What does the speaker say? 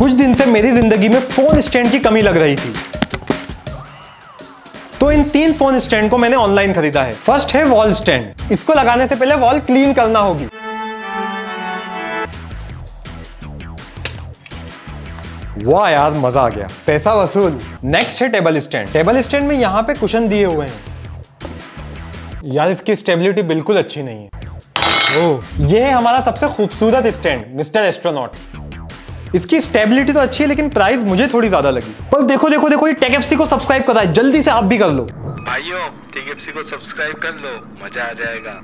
कुछ दिन से मेरी ज़िंदगी में फ़ोन स्टैंड की कमी लग रही थी। तो इन तीन फ़ोन स्टैंड को मैंने ऑनलाइन खरीदा है। फ़र्स्ट है वॉल स्टैंड। इसको लगाने से पहले वॉल क्लीन करना होगी। वाह यार मज़ा आ गया। पैसा वसूल। नेक्स्ट है टेबल स्टैंड टेबल स्टैंड में यहाँ पे कुशन दिए हुए हैं। यार इसकी स्टेबिलिटी बिल्कुल अच्छी नहीं है। ओह। ये है हमारा सबसे खूबसूरत स्टैंड मिस्टर एस्ट्रोनॉट इसकी स्टेबिलिटी तो अच्छी है, लेकिन प्राइस मुझे थोड़ी ज़्यादा लगी। पर देखो देखो देखो, ये टेक को सब्सक्राइब करा है। जल्दी से आप भी कर लो। भाइयों टेक को सब्सक्राइब कर लो, मज़ा आ जाएगा।